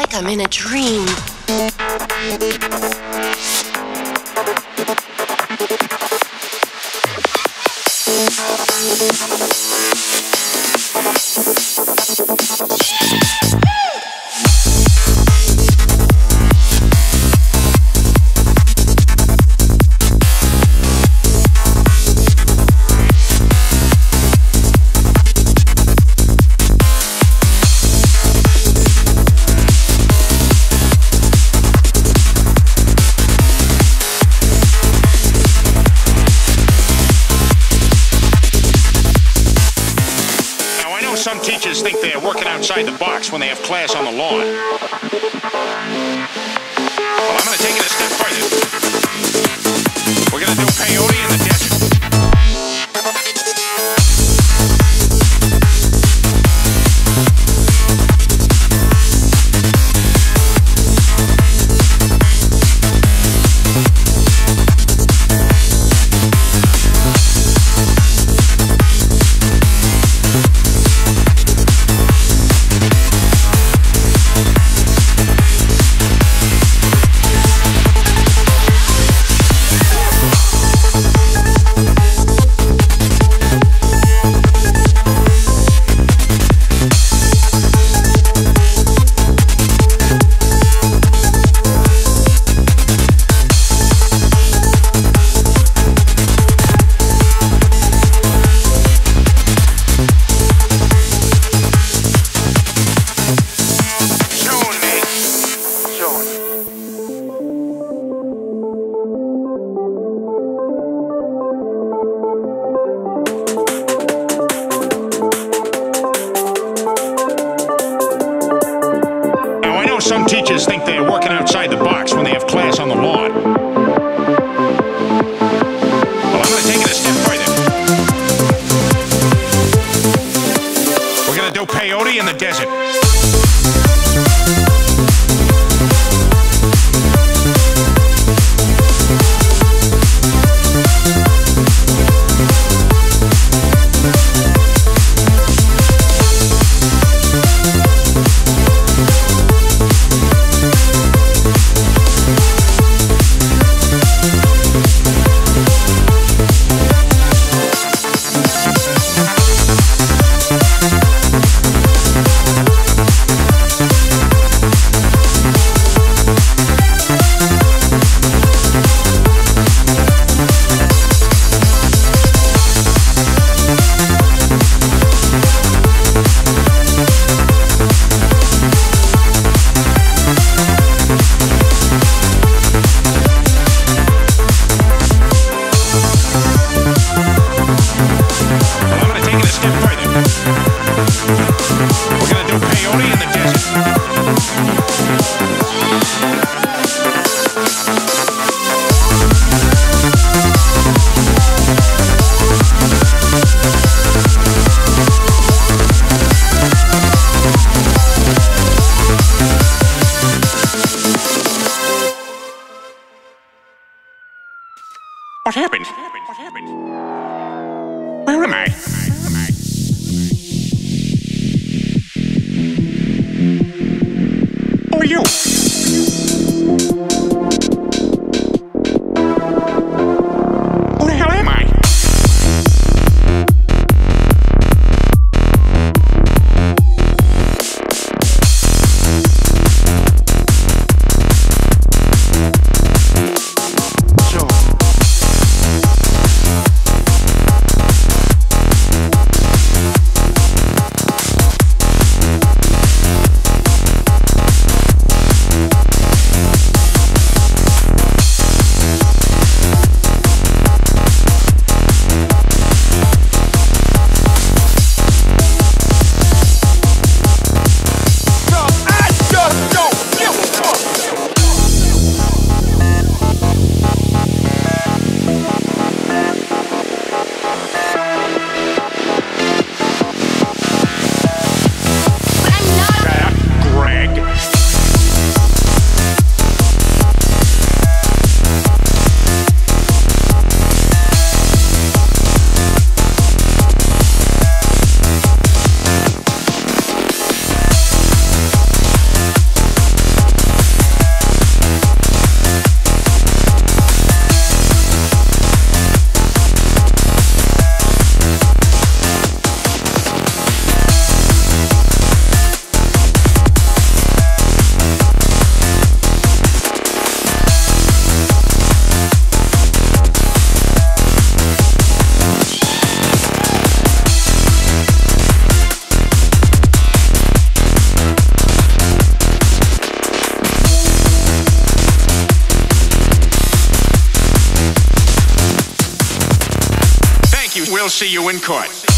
like I'm in a dream. Some teachers think they're working outside the box when they have class on the lawn. Well, I'm going to take it a step further. We're going to do peyote teachers think they're working outside the box when they have class on the lawn. Well, I'm going to take it a step further. We're going to do peyote in the desert. What happened? What happened? Where am I? Who are you? We'll see you in court.